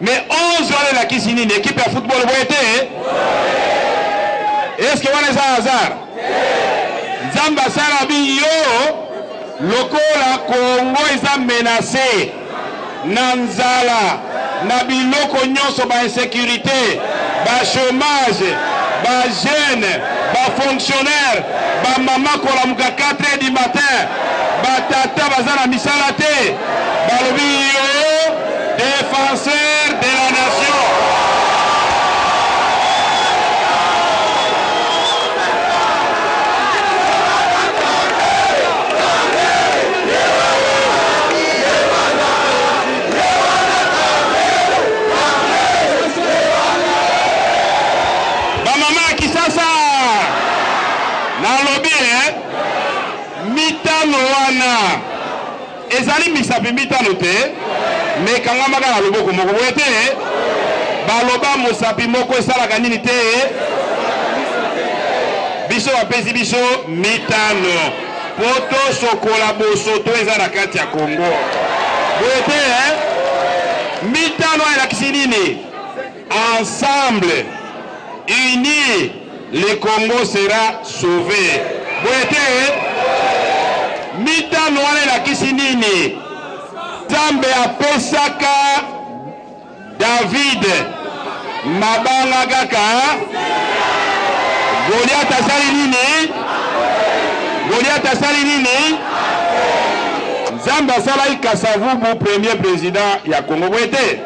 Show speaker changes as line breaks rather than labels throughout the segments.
Mais 11 wana elakisi nini? Equipe ya football boye te? Est ce que wana eza hasard? Nzambe asala biyo lokola Congo eza menace na nzala na biloko nyonso, ba insecurite, ba chômage, ba jeune, ba fonctionnaire, ba mama kolamuka 4 heures du matin, ba tata baza na misala te, balobi yo Defenseur de la nation. Bamama ya Kisasa, nalobi eh, mitano wana Ezali misapi mitano te mekangamaka na loboko moko, boye te? Baloba, Mosapi moko esalaka nini te? Biso bapesi biso mitano po tosokola bosoto eza na kati ya Congo, boye te? Mitano elakisi nini? Ensemble unis le Congo sera sauve boye te? Mitano wana elakisi nini? Nzambe apesaka David mabanga kaka Goliath asali nini? Goliath asali nini? Nzambe asalaki Kasavubu premier president ya Congo boye te?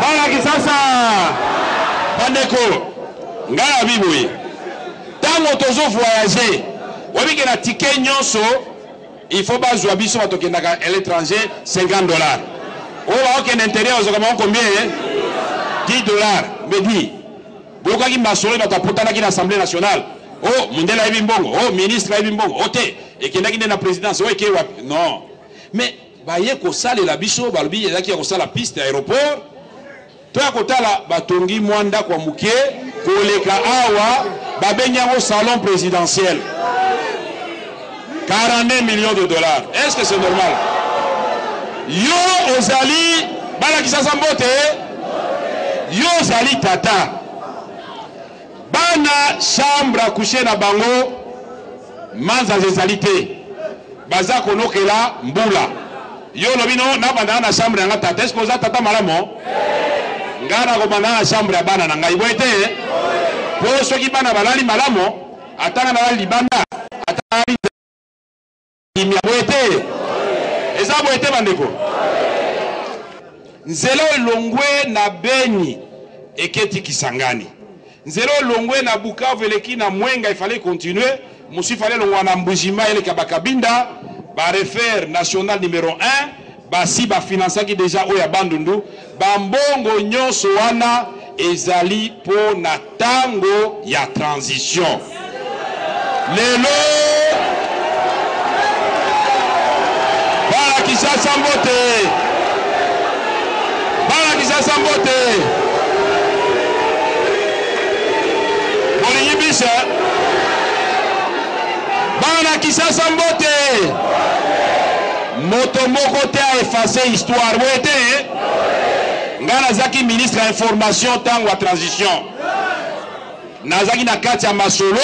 bana kisasa bandeko ngai nabi boye ntango tozo voyage wabike na tike nyonso il faut bazwa biso bato kendaka à l'étranger 50 dollars oyo baokende interieur ozokama combien 10 dollars medi Boyokaki masolo ya bato bapotanaki na Assemblee nationale? Oh, mondele ayebi mbongo? Oh, ministre ayebi mbongo? Oh, te. Ekendaki nde na presidence? Oh, ekei wapi? Non. Mais, baye kosalela biso, balobi ezalaki ya kosala piste ya aeroport, to ya kotala, batongi mwa ndako ya moke koleka awa, babengi yango salon presidentiel. 42 millions de dollars est ce que c'est normal yo ozali balakisa sa mbote yo ozali tata bana chambre à coucher na bango manzanza ezali te baza konokela mbula yo olobi no nabandaka na chambre yanga tata est ce que oza tata malamu ngai nakobandaka na chambre ya bana na ngai boye te mpo soki bana balali malamu Ata nga nalali libanda, ata nalali kimia, boye te? Eza boye te bandeko? Nzela elongwe na Beni eketi Kisangani, nzela elongwe na Bukavu eleki na Mwenga, il fallait continuer mosusu, il fallait elongwa na Mbuji Mayi eleka ba Kabinda, ba refaire national numero 1 Basi ba financaki dejà oyo ya Bandundu, ba mbongo nionso wana ezali po na tango ya transition. Lelo bana Kinshasa mbote! Bana Kinshasa mbote! Bolingi bis eh? Bana Kinshasa mbote! Moto moko te a effacer histoire, boye te? Ngai nazaki ministre ya information tango ya transition. Nazaki na kati ya masolo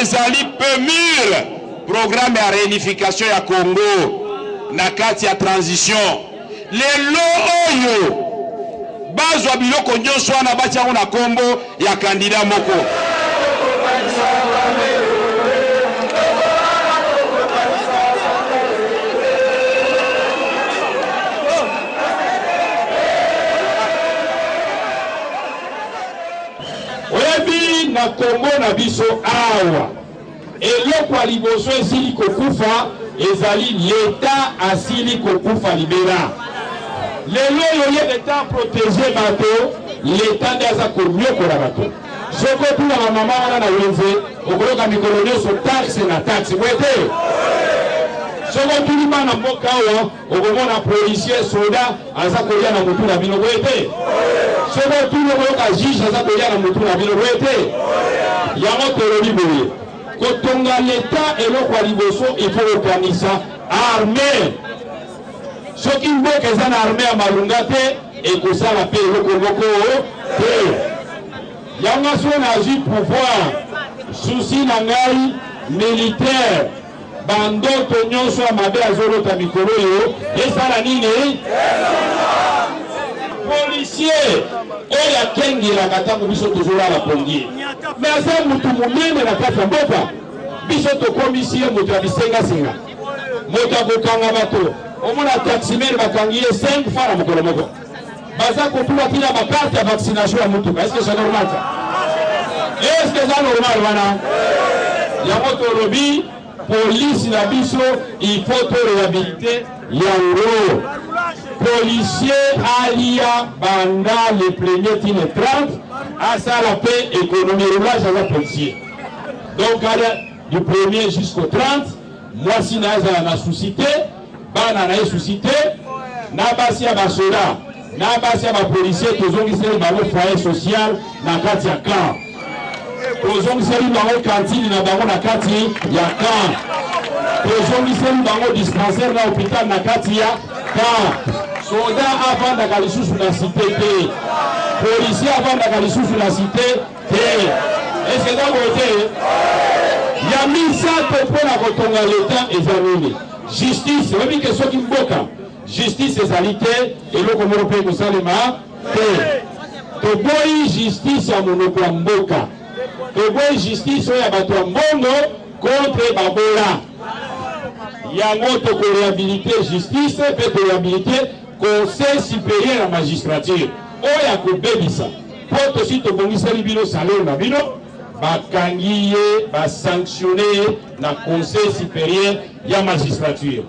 ezali peu mur programme ya reunification ya Congo na kati ya transition. Lelo oyo bazwa biloko nyonso wana batia yango na kombo ya candidat moko. Oyebi na kombo na biso awa. Eloko ya liboso esili kokufa ezali l'etat asili kokufa libela. Lelo oyo ye l'etat a proteger bato, l'etat nde aza koniokola bato. Soki otuna ba mama wana na wenze okoyoka mikolo nioso taxe na taxe, boye te? Soki otuni bana mboka awa Okomona policier, soda aza kolia na mutu na bino boye te? Soki otuni okoyoka juge aza kolia na mutu na bino boye te? Yango tolobi boye, kotonga l'etat eloko ya liboso il faut kokanisa armee. Soki mboka eza na armee ya malunga te ekosala mpe eloko moko te. Yango soki nazwi pouvoir, souci na ngai militaire Ba ndoto nionso ya mabe azolota mikolo oyo esala nini? Policier oyo akengelaka ntango biso tozolala pongi, me aza motu monene na kati ya mboka. Biso tokomisi ye moto ya bisengasenga, moto ya kokanga bato. Omona taximene bakangi ye 5 fois na mokolo moko. baza kotula tina ba carte ya vaccination ya mutuka est ce que c'est normal ça est ce que eza normal wana yango tolobi polisi na biso il faut to réhabilite yango policier alia banda le premier ti le 30 asala mpe économie roulage aza policier donc alia du premier jusqu'au 30 mwasi na ye azala na souci te Bana na ye souci te na basi ya ba soda na basi ya ba policier tozongiseli bango foyer social na kati ya camp tozongiseli bango kantine na bango na kati ya camp tozongiseli bango dispensaire na hôpital na kati ya camp soda avandaka lisusu na site te policier avandaka lisusu na site te eske eza boye te ya misato mpo na kotonga leta eza nini Justice oyebi ke soki mboka justice ezali te eloko moko mpe ekosalema te. Toboyi justice ya monoko ya mboka, toboyi justice oyo ya bato ya mbongo contre babola. Yango toko rehabilite justice mpe to rehabilite conseil superieur ya magistrature oyo akobebisa mpo tosi tobongiseli bino salere na bino. Bakangi ye, ba sanctionner ye na conseil superieur ya magistrature.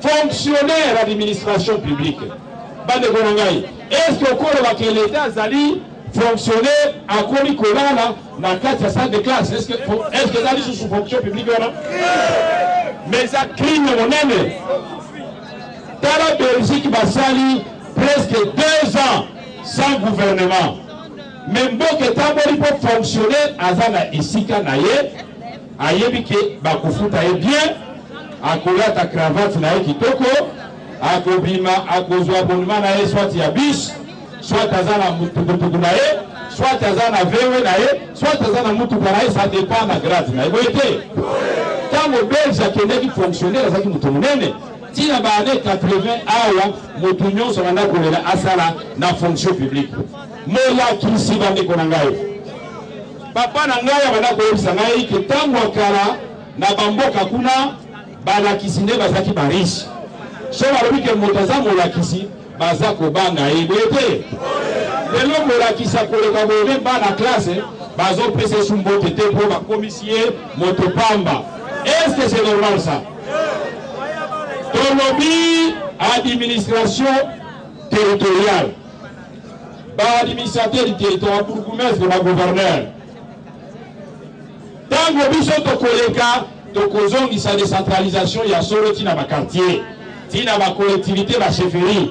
Fonctionnaire ya administration publique. Bandeko na ngai, est-ce que okoloba que l'Etat azali fonctionnaire akomi kolala na kati ya salle de classe? Est-ce que est-ce que eza lisusu fonction publique wana? Mais eza crime ya monene. Tala Belgique basali presque deux ans sans gouvernement. Mais mboka etamboli po fonctionnaire aza na esika na ye ayebi ke bakofuta ye bien, akolata cravate na ye kitoko, akobima akozwa abonnement na ye soit ya bus, soit aza na tukutuku na ye, soit aza na VW na ye, soit aza na mutuka na ye, ça dépend na grade na ye, boye te? Tango belge akendaki fonctionnaire azalaki moto monene ti na ba annee 80 awa moto nyonso abanda kolela asala na fonction publique. Molakisi, Bandeko na ngai, papa na ngai abanda koyebisa ngai ke tango ya kala na ba mboka kuna balakisi nde bazalaki ba riche. Soki balobi ke moto aza molakisi baza kobanga ye, boye te? Lelo molakisi akoleka boye meme bana classe bazopesa esu mbote te po bakomisi ye moto pamba. Est-ce que c'est normal ça? Tolobi administration territoriale. ba administrateur territoire bourgoumestre ba gouverneur ntango biso tokoleka tokozongisa decentralisation ya solo ntina bakartier ntina bacollectivité bachefferie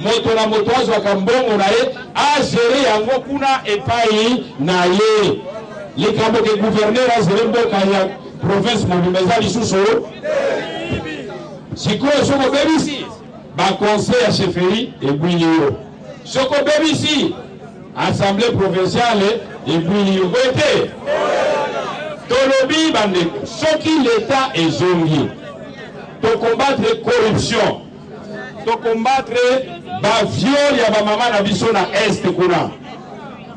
moto na moto azwaka mbongo na ye agere yango kuna epai na ye likambo ke guverner azere mboka ya province mobimba eza lisusu sikoyo soki obebisi Ba conseils ya chefferie ebuili yo. Soki obebisi assemblee provinciale ebuili yo. Boye te? Tolobi ba ndeko, soki l'Etat ezongi, to combattre corruption, to combattre ba viols ya ba mama na biso na Est kuna,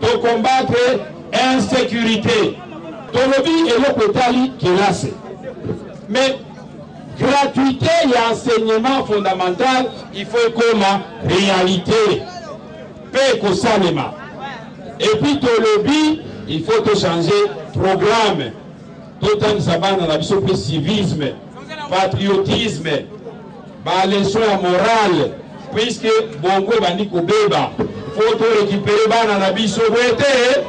to combattre insecurite. Tolobi eloko etali kelasi. Mais Gratuite ya enseignement fondamental il faut ekoma realite pe ekosalema. Et puis tolobi il faut to changer programme, totangisa bana na biso pe civisme, patriotisme. Ba leçon ya morale puisque bongo ebandi kobeba faut to recupere bana na biso boye te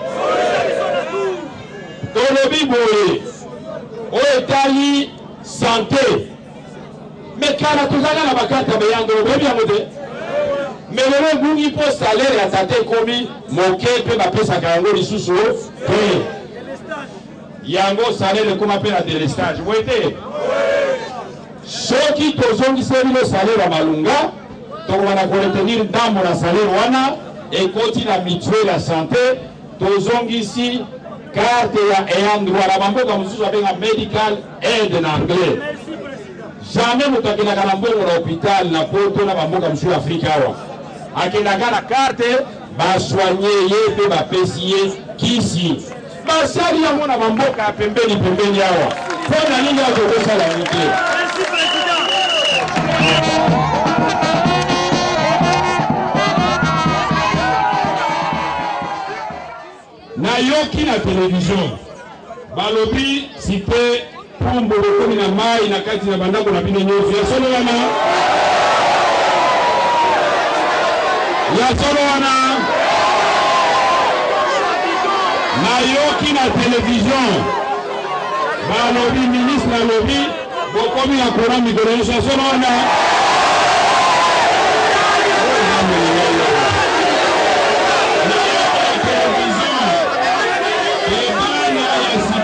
tolobi boye oyo etali sante me kala tozalaka na bakata beyango oyebi yango te me lelo ebungi mpo salere ya tata ekomi moke mpe bapesaka yango lisusu te yango salere ekoma mpe na delestage boye te Soki tozongiseli yo salaire ya malunga, tokoka na ko retenir ndambo na salaire wana ekoti na mutuelle ya sante. Tozongisi carte ya ayant droit, na ba mboka mosusu babenga medical aide na anglais. Jamais moto akendaka na mbongo na hopital na poto na ba mboka mosusu ya Afrique awa, akendaka na carte ba soigner ye mpe bapesi ye kisi. Basali yango na ba mboka ya pembeni pembeni awa mpo na nini azo kosala yango te? nayoki na television balobi site Pum bo bokomi na mayi na kati na ba ndako na bino nionso. Ya solo wana? Ya solo wana? Na yoki na television ba lobi ministre a lobi bokomi na courant mikolo nionso. Ya solo wana?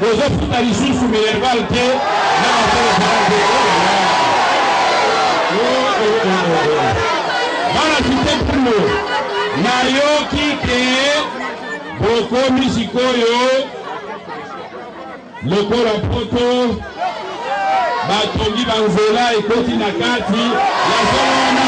Bozo futa lisusu minerval te na ba telephone te oh la la oh oh oh oh bana site kundo nayoki ke bokomi sikoyo lokola poto Batongi ba nzela ekoti na kati ya zolo wana.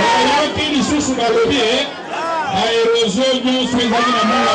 Nayoki lisusu balobi eh, ba aerosols nionso ezali na mont la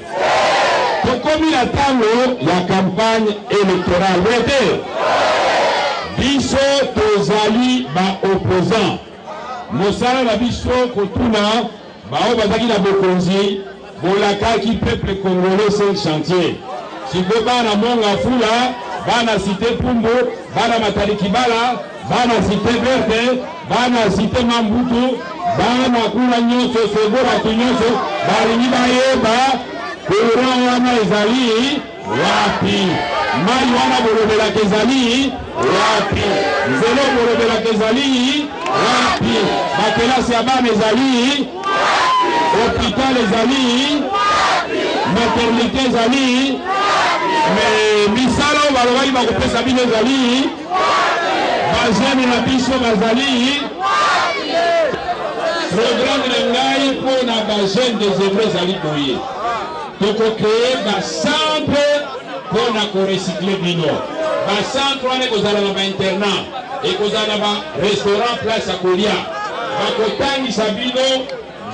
Tokomi na tango ya campagne electorale, boye te? Biso tozali ba opposants. Mosala na biso kotuna baoyo bazalaki na bokonzi, bolakaki peuple congolais cinq chantiers. Sikoyo bana Mongafula, bana Cite Pumbu, bana Matadi Kibala, Bana cite verte, bana cite Mambutu, bana kuna nyonso sebo bato nyonso balingi bayeba courant wana ezali wapi, mai wana bolobelaka ezali wapi, nzelo bolobelaka ezali wapi, bakelasi ya bana ezali hopital ezali maternité ezali me misala oyo balobaki bakopesa bino ezali Bajeune na biso bazali wapi? Programme na ngai mpo na bajeune des Evreux ezali boye, tokokreye bacentre mpo na korecycle bino. Bacentre wana ekozala na bainternat, ekozala na barestaurant place ya kolia, bakotangisa bino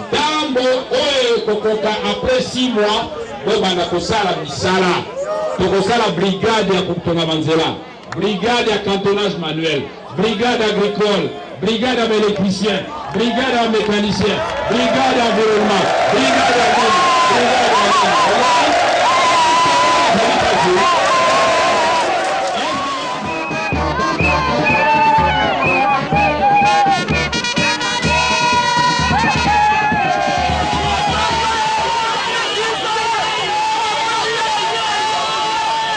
ndambo oyo ekokoka. Apres 6 mois bobanda kosala misala, tokosala brigade ya kotonga banzela. brigade ya cantonnage manuel, brigade agricole, brigade ya baelectricien, brigade ya mecanicien, brigade ya environnement, brigade ya nini, brigade ya nini.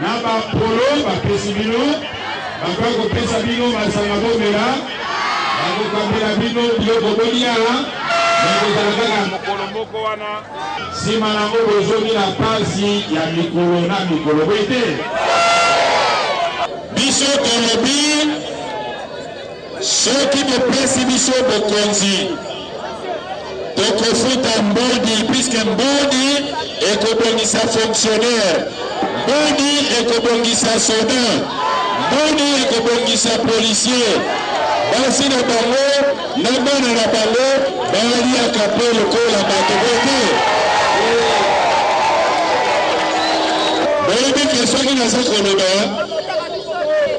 Na ba polo ba pesi bino bako ko pesa bino masanga bo mela bako kambela bino biloko bo lia mais ko zala kaka mokolo moko wana sima na ngo bo zongi na pasi ya mikolo na mikolo boye te
biso tolobi Soki bopesi biso bokonzi, tokofuta mbodi puisque mbodi ekobongisa fonctionnaire, mbodi ekobongisa soda, mbodi ekobongisa policier. Basi na bango na bana na bango baliaka mpe lokola bato bote. Boyebi ke soki naza koloba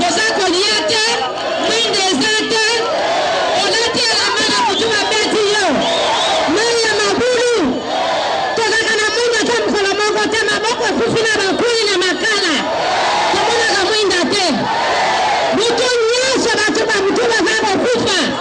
Toza kolia te, mwinda eza te, olati elamba na butu babeti yo mayi ya mabulu, tozalaka na mwinda ata mokolo moko te, maboko ekufi na bakuli na makala, tomonaka mwinda te, butu nionso batu ba butu
baza kokufa.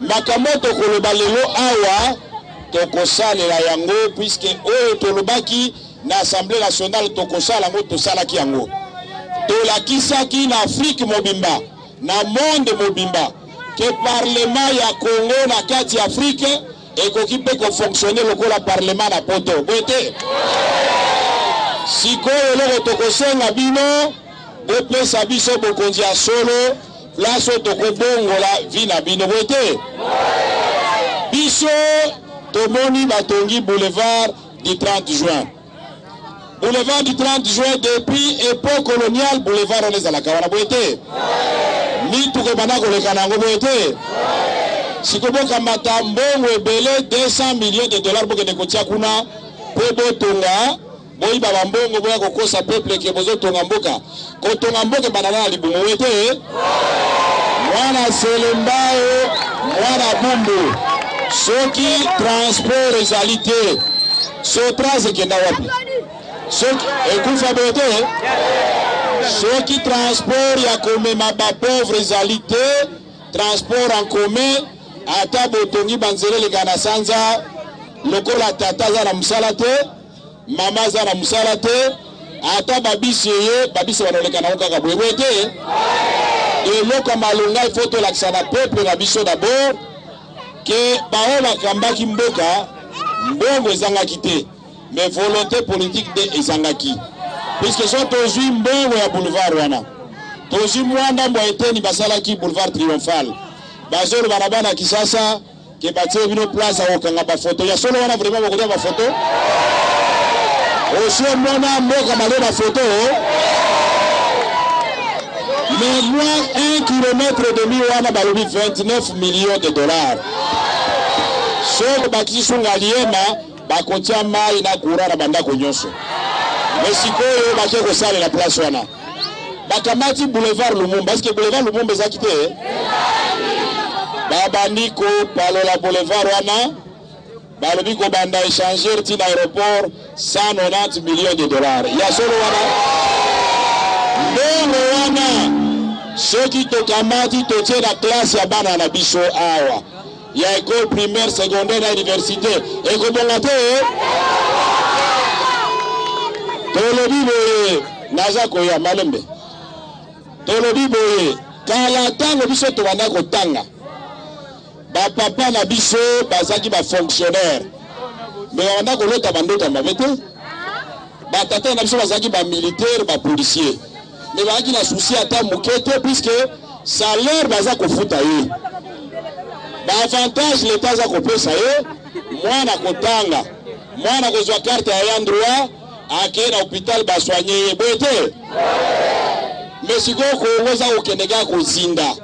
Makambo oyo tokoloba lelo awa, tokosalela yango, puisque oyo tolobaki. na Assemblee nationale tokosala yango, tosalaki yango. Tolakisaki na Afrique mobimba, na monde mobimba ke parlement ya Congo na kati ya Afrique ekoki mpe kofonctionne lokola parlement na poto, boye te? Sikoyo eloko tokosenga bino bopesa biso bokonzi ya solo place oyo tokobongola vi na bino, boye te? Biso tomoni batongi boulevard du 30 juin boulevard du 30 juin depuis epoque coloniale boulevard wana ezalaka wana boye te mituka ebanda koleka na yango boye te siko bokamata mbongo ebele 200 millions de dollars bokende kotia kuna mpo botonga boyiba bambongo boya kokosa peuple ke bozotonga mboka Kotonga mboka ebanda na libumu oye te mwana selembao mwana bumbu soki transport ezali te sotras ekenda wapi soki ekufa boye te soki transport ya komema bapauvre ezali te transport en commun ata botongi banzela eleka na sanza lokola tata aza na mosala te Mama aza na musala te ata babisi ye babisi banoleka nango kaka boye boye te eloko ya malonga ifo tolakisa na peuple na biso dabord ke baoyo bakambaki mboka mbongo ezangaki te mais volonté politique nde ezangaki puisque so tozwi mbongo ya boulevard wana tozwi mwa ndambo ya eteni basalaki boulevard triomphal bazoloba na bana kisasa ke batie bino place ya kokanga bafoto ya solo wana vraimen bokolia bafoto osi omona mboka balie bafoto mais mwa 1 kilomètre demi wana balobi 29 million de dollars soko bakisi sunga liema Bakotia mayi na courant na bandako nyonso. Mais sikoyo bake kosalela place wana. Bakamati boulevard Lumumba. Est-ce que boulevard Lumumba ezalaki te? Babandi kopalola boulevard wana. Balobi kobanda echanger ti na aéroport 190 millions de dollars. Ya solo wana. Mbongo wana soki tokamati totie na classe ya bana na biso awa. ya ecole primaire, secondaire na universite ekobonga te. Tolobi boye, naza koya malembe. Tolobi boye, kala ntango biso tobanda kotanga, bapapa na biso bazalaki bafonctionnaire, me babanda kolota bandoto ya mabe te. Batata na biso bazalaki bamilitaire, bapolisier mais bazalaki na souci ata moke te puisque salaire baza kofuta ye baavantage leta aza kopesa ye mwana kotanga mwana kozwa karte ya yandroit akei na hopital basoigne ye boye te me sikoyo kongo eza kokende kaka kozinda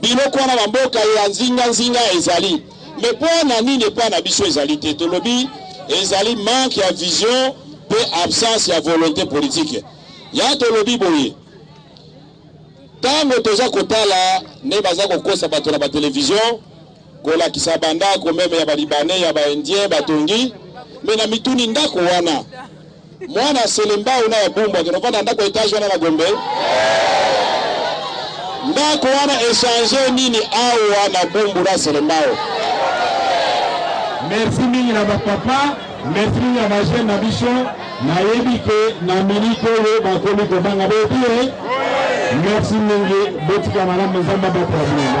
biloko wana bamboka ya nzinganzinga ezali me mpo na nini epai na biso ezali te tolobi ezali manque ya vision mpe absence ya volonté politique Ya tolobi boye tango toza kotala nde baza kokosa bato na ba television kolakisa ba ndako meme ya ba libanais ya ba indien batongi me na mituni ndako wana mwana selembao na ya bumbu akende ofanda ndako etage wana na gombe ndako wana echange nini awa na bumbu na selembao
merci mingi na bapapa Merci ya ba jeune na biso nayebi ke na minute oyo bakomi kobanga botie merci mingi botika malamu nzambe abatela bino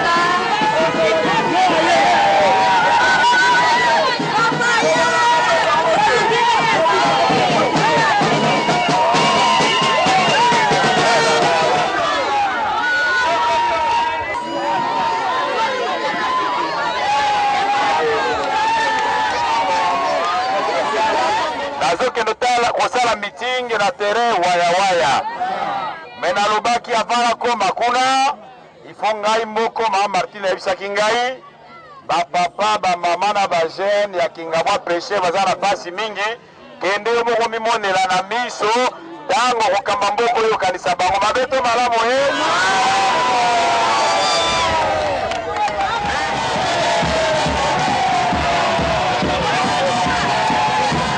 nazokende tala kosala mitingi na terrain wayawaya me nalobaki avant nakoma kuna Il faut ngai moko ma Martine ayebisaki ngai ba papa ba mama na ba jeune ya Kingabwa peche baza na pasi mingi kende yo moko mimonela na miso tango kokamba mboko oyo kanisa bango mabe to malamu
eh?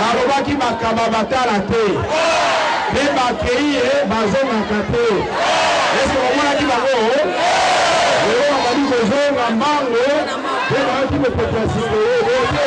Balobaki bakaba batala te pe bakei e bazongaka te. Eske bamonaki bango? Lelo babandi kozonga mbango pe bayoki mopepe ya sika e boye te?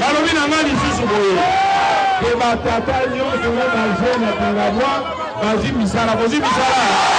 Balobi na ngai lisusu boye, Mpe batata nyonso na bajene ya Bangabwa bazwi misala. Bozwi misala?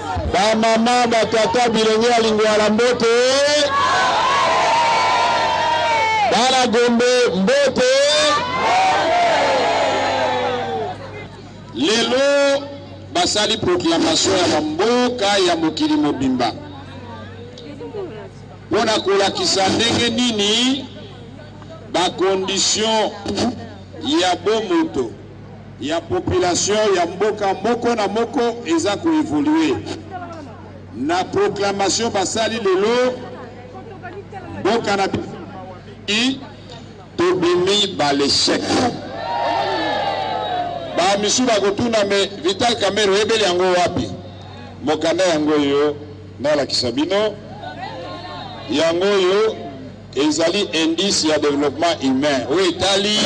Ba mama, ba tata, bilenge ya Lingwala mbote. Bana Gombe mbote. Lelo basali proclamation ya bamboka ya mokili mobimba mpo na kolakisa ndenge nini ba condition ya bomoto ya population ya mboka moko na moko eza ko evoluer na proclamation basali lelo mboka na tobimi ba l'échec ba misu bakotuna me vital kamere oyebeli yango wapi mokanda yango oyo nalakisa bino yango oyo Ezali indice ya developpement humain oyo etali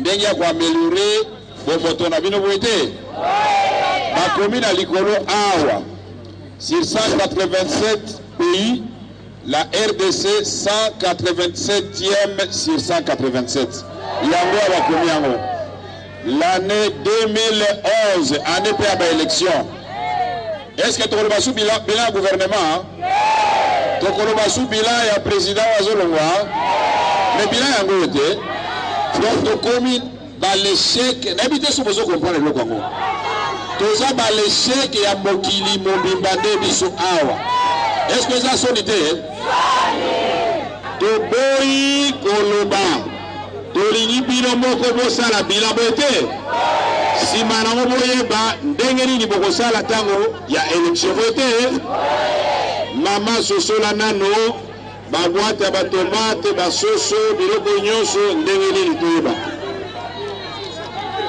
ndenge ya ko ameliorer bomoto na bino, boye te? Bakomi na likolo awa, sur 187 pays, la rdc 187e sur 187. Yango awa bakomi yango. L'annee 2011 annee pe ya ba election est ce que tokoloba su bilan bilan ya gouvernement tokoloba su bilan ya president oyo azolongwa mais bilan yango oyo te donc tokomi ba l'echec nayebi te soki bozo comprendre eloko yango toza ba l'echec ya mokili mobimba nde biso awa est ce que eza soni te toboyi koloba Tolingi bino moko bosala bilan, boye te? Sima nango boyeba ndenge nini bokosala tango ya election, boye te? Mama sosola nano ba boite ya ba tomate, ba soso, biloko nyonso ndenge nini toyeba.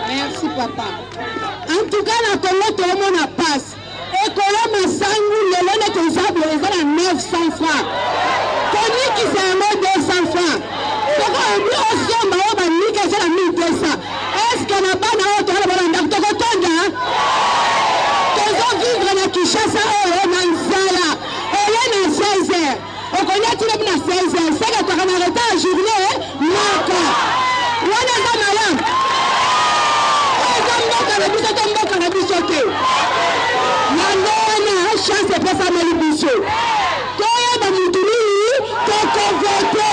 Merci papa. En tout cas na Congo toomona passe. Ekolo masangu lelo neti eza boye eza na 900 francs konikisa yango 200 francs soko obi osomba oyo banika eza na 1200 eske na bana oyo tokola bana ndako tokotonda tozo vivre na Kinshasa oyo na nzala oye na 16 okolia ti lobi na 16 heures soki ataka na retard ya journée moko wana eza malamu eza mboka na biso to mboka na biso te yango wana chance epesameli biso toyeba motu nini tokovote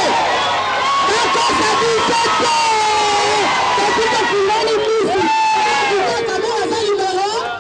bakosa biso te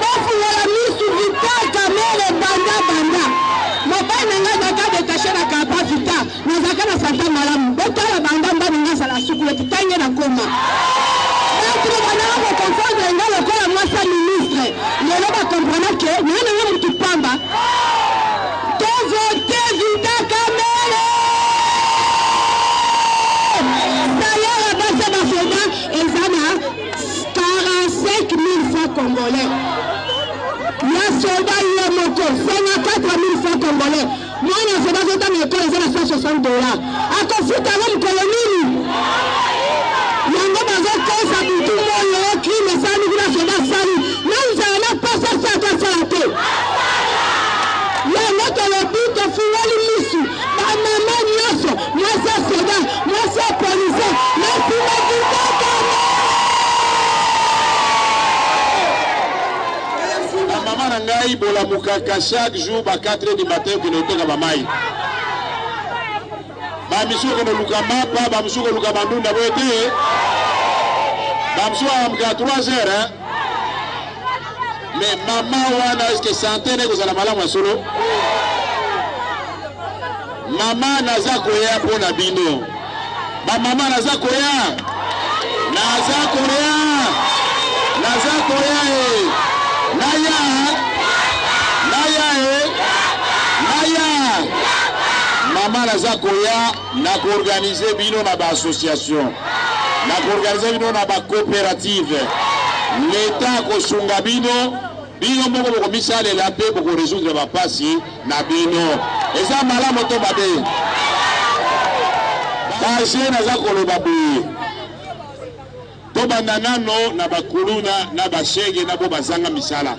Bofungola misu vital kamere banda banda mobali na ngai azalaka detache na kapa vita nazalaka na santa malamu botala banda mbani nga azala suku leki tange na koma batu babandaka koconfondre nga lokola mwasi ya ministre lelo bakomprana ke naye nanga mutu pamba tovote vita kamere salaire ya basi ya basoda eza na 45 mille francs congolais ya soda ye moko 54 mille francs congolais mwana soda azotanga ekolo eza na 160 dollars akofuta yango mokolo nini yango bazokosa butu moyo crime esali kuna soda asali na nzala na pasi asi ata asala te yango tolobi tofungoli misu bamama nyonso Mwasi ya soda, mwasi ya police, na sima kitoko
Ba mama na ngai bolamukaka chaque jour ba 4 du matin okende koteka ba mai. Ba misusu okende luka mapa, ba misusu koluka bandunda boye te. Ba misusu alamukaka 3 heures hein. Mais mama wana est-ce que santé na ye ekozala malamu ya solo? Mama naza koya mpo na bino. Bamama naza koya, naza koya, naza koya e, naya, naya e, naya. Mama naza koya na koorganize bino na baassociation, na koorganize bino na bakooperative. Leta akosunga bino Bino moko bokomisalela mpe bokoresoudre bapasi na bino. Eza malamu to mabe? Baje naza koloba boye, tobanda nano na bakuluna na bashege na bo bazanga misala.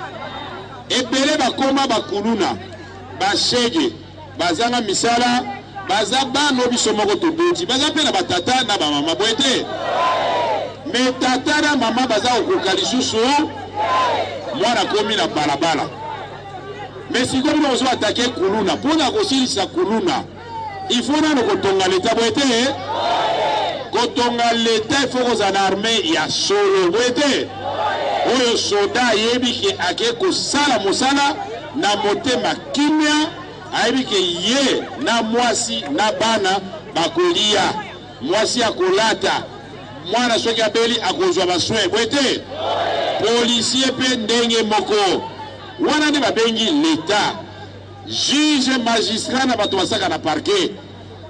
Ebele bakoma bakuluna, bashege. bazanga misala baza bana oyo biso moko toboti baza mpe na batata na bamama boye te me tata na mama baza kokoka lisusu mwana akomi na balabala me sikoyo bino bozo atake kuluna mpo na kosilisa kuluna ifo nano kotonga leta boye te kotonga leta ifo kozala na arme ya solo boye te oyo soda ayebi ke ake kosala mosala na motema kimia ayebi ke ye na mwasi na bana bakolia mwasi akolata mwana soki abeli akozwa baswe boye te policier mpe ndenge moko wana nde babengi leta juge magistrat na bato basaka na parquet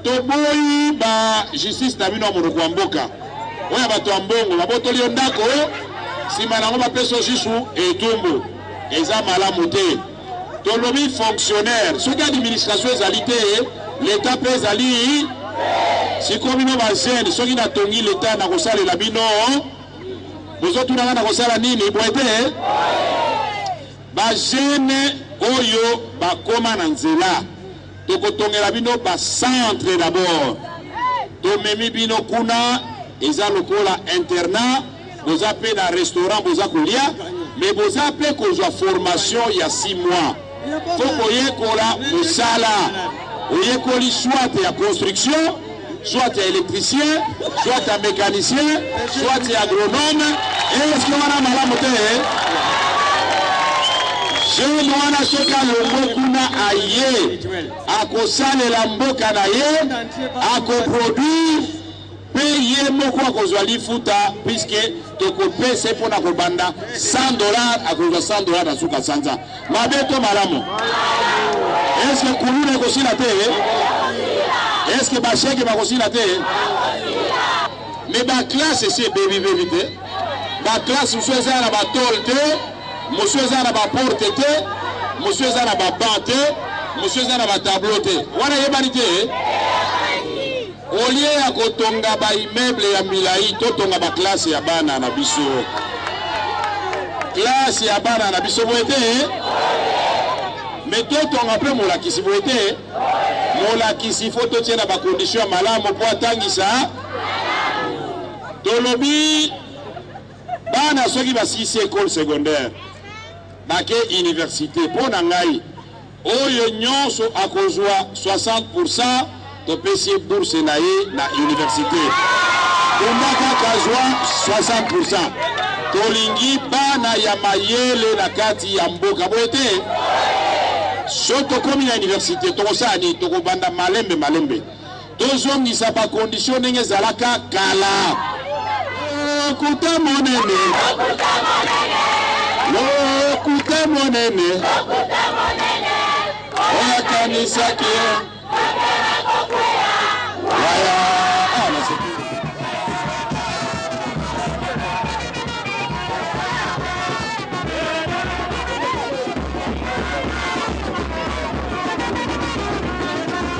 Toboyi ba justice na bino ya monoko ya mboka oyo ya bato ya mbongo. Babotoli yo ndako, nsima na yango bapesi yo susu etumbu. Eza malamu te. Tolobi fonctionnaire, soki administration ezali te, leta mpe ezali sikoyo. Bino ba jeune, soki natongi leta nakosalela bino, bozotuna nga nakosala nini? Boye te? Ba jeune oyo bakoma na nzela Tokotongela bino ba centre d'abord. Tomemi bino kuna eza lokola internat, boza pe na restaurant boza kolia mais boza pe kozwa formation ya 6 mois po koyekola mosala. Oyekoli soit ya construction soit ya electricien soit ya mécanicien soit ya agronome eske wana malamu te jeune wana soki alongo kuna aye akosalela mboka na ye akoproduire mpe ye moko akozwa lifuta puiske tokopesa ye mpo na kobanda 100 dollar akozwa 100 dollar na suka sanza Mabe to malamu? Eske kuluna ekosila te? Eske basheke bakosila te? Me baklase esi ebebi bebi te, baklase mosusu eza na batole te, mosusu eza na baporte te, mosusu eza na baban te, mosusu eza na batablo te, wana eyebani te? Au lieu ya kotonga ba immeubles ya milayi, totonga ba classes ya bana na biso. Classe ya bana na biso boye te? Mais totonga mpe molakisi boye te? Molakisi il faut totie na ba conditions ya malamu mpo atangisa. Tolobi bana soki basilisi ecole secondaire bake universite mpo na ngai Oyo nionso akozua 60 pourcent topesi ye bourse na ye na universite. Bunda kaka zua 60 pourcent. Tolingi bana ya mayele na kati ya mboka boye te? Soki tokomi na universite tokosala nini? Tokobanda malembe malembe. Tozongisa ba conditions ndenge ezalaka kala. Lokuta monene. Lokuta monene. Oyakanisaki.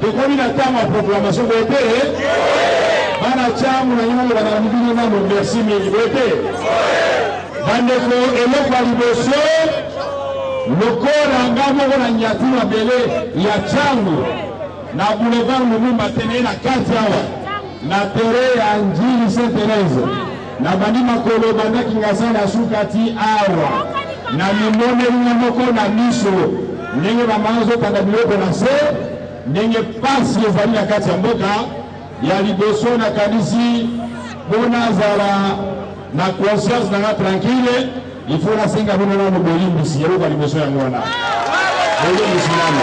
Tokomi na tango ya proclamation boye te? Bana changu na nini bana mibino na merci mingi boye te? Bandeko eloko ya liboso lokola nga moko na nyati mabele ya changu na boulevard Lumumba tene na kati awa na tere ya Njili Saint Therese Na bandi makolo banda kingasana suka ti awa na mimoneli na moko na miso ndenge ba mama zo tanda biloko na se ndenge pasi ezali na kati ya mboka ya liboso na kanisi pona zala na conscience na nga tranquille Il faut nasenga bino nanu bolimbisi, yebaka liboso yango wana bolimbisi nanu,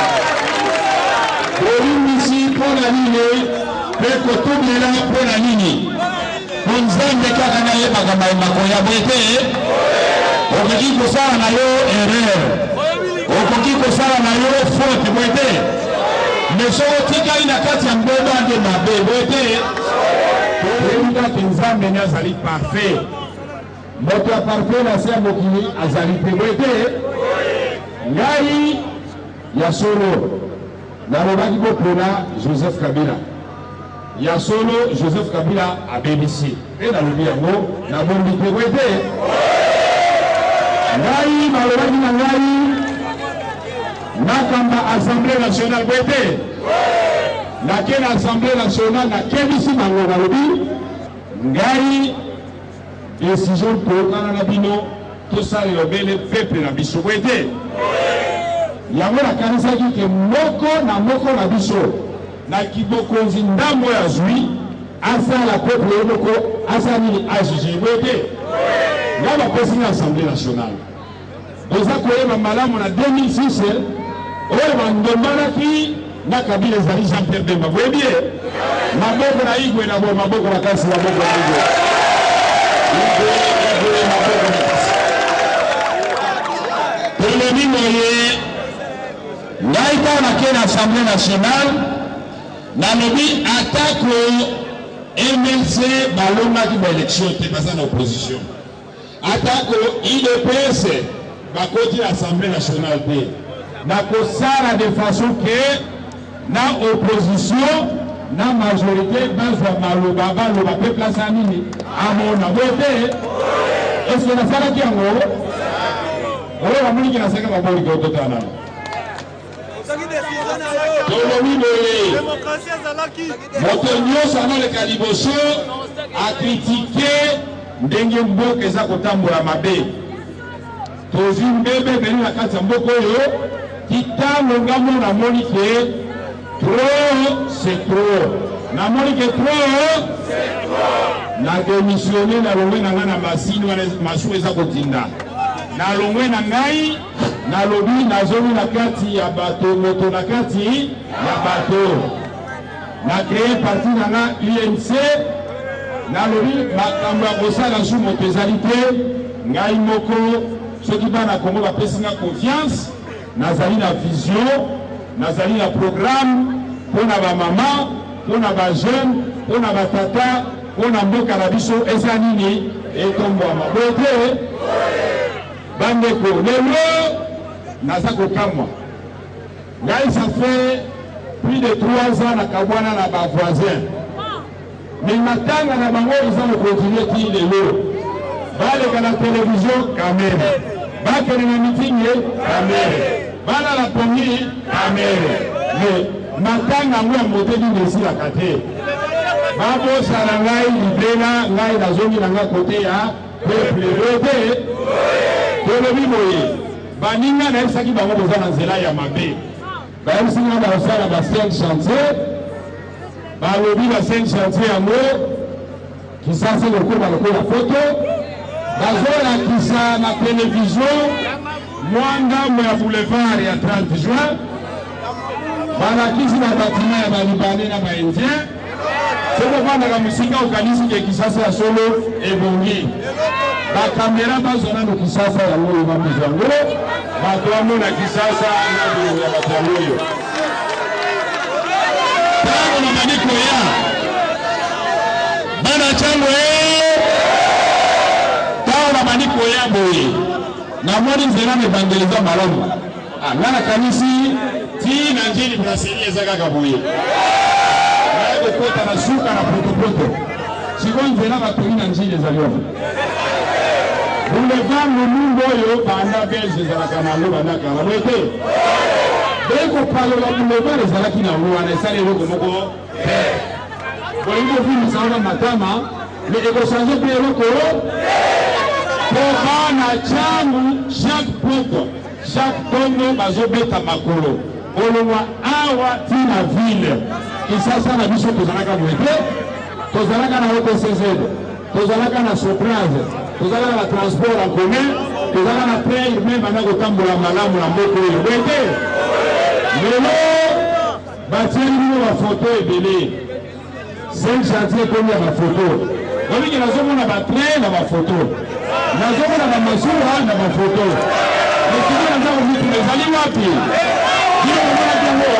bolimbisi mpo na nini mpe kotubela mpo na nini? Mpo Nzambe kaka nde ayebaka maye makoya, boye te? Okoki kosala na yo erreur, okoki kosala na yo faute, boye te? Mais soki otikali na kati ya mbeba nde mabe, boye te? Toyebi kaka Nzambe nde azali parfait. Moto ya parfum na se ya mokili azali te, boye te? Ngai ya solo nalobaki bopona Joseph Kabila. Ya solo Joseph Kabila abebisi mpe nalobi yango nabombi te, boye te? Ngai malobaki na ngai nakamba Assemblée nationale, boye te? Nake na Assemblée nationale nakebisi bango, nalobi ngai Decision to ngana na bino to sale lobele peuple na biso boye te yango na kanisaki ke moko na moko na biso na kibokonzi ndambo ya zui asala peuple ye moko asala nini agigi boye te nga bapesi na assemblée nationale Boza koyeba malamu na 2006 oyo ba ndombanaki na Kabila ezali Jean Pierre Bemba. Boyebi ye? Maboko na Igwe na boye maboko makasi maboko na Igwe. Igwe Igwe maboko makasi. Tolobi moye ngai ntango nake na Assemblée nationale nalobi atako MLC balongaki ba election te baza na opposition Atako udps bakoti na assemblee nationale te, nakosala de façon que na opposition na majorite bazwa maloba baloba pe place ya nini amona boye te eske nasalaki yango oyo bamoniki nasaka baboli kototanana tolobi boye moto nyonso akoleka liboso akritike ndenge mboka eza kotambola mabe tozwi mbebe ebele na kati ya mboka oyo titango nga mo namoni ke trop c'est trop namoni ke trop na demissione na longwe na ngai na masini wana masuwa eza kotinda na longwe na ngai Nalobi, nazongi na kati ya bato, moto na kati ya bato. Na cree parti na nga UNC, nalobi makambo ya kosala su moto ezali te. Ngai moko, soki bana Kongo bapesi nga confiance, nazali na vision, nazali na programme mpo na bamama, mpo na bajeune, mpo na batata, mpo na mboka na biso eza nini etombwama boye te. Bandeko, lelo naza kokamwa ngai, ça fait plus de 3 ans na kabwana na ba voisins, mais matanga na bango eza na continuer ti lelo, baleka na television kamere, bakende na meeting ye kamere, balala pongi ye kamere, mais matanga yango ya mote nini esilaka te. babosana ngai libela ngai nazongi na ngai kote ya Peuple lobe tolobi boye baninga nayebisaki bango boza na nzela ya mabe bayebisi nga bakosala ba cinq chantier balobi ba cinq chantier yango kisasa lokoma lokola foto bazolakisa na televizio mwa ndambo ya boulevard ya 30 juin balakisi ba batima ya balibane na baindien soki ofandaka mosika okanisi ke kisasa ya solo ebongi bakamera bazwa nano kisasa yango oyo bamizwa yango bato bamona kisasa na bolingo ya bato yango oyo ntango nabandi koya bana ntango eh! ntango nabandi koya boye namoni nzela na ebandeli eza malamu Ah, nga nakanisi ti na njili brasserie eza kaka boye naye kokota na suka na potopoto sikoyo nzela batoli na njili ezali oyo boulevard lolumbu oyo banda belge ezalaka na yango banda kala boye te ekopalola boulevard ezalaki na yango wana esali eloko moko te bolingi kofinisa wana matama me ekochange mpe eloko po bana cangu chaque poto Jacques Tongo bazo beta makolo olongwa awa ti na ville Kisasa na biso tozalaka boye te tozalaka na OTCZ tozalaka na Soprase tozalaka na transport en commun tozalaka na train urbain banda kotambola malamu na mboka oyo boye te lelo batieli bino bafoto ebele Saint Chartier ekomi ya bafoto olingi nazomona batrain na bafoto nazomona bamasuwa na bafoto esika na ntango mituna ezali wapi bino bomonaki yango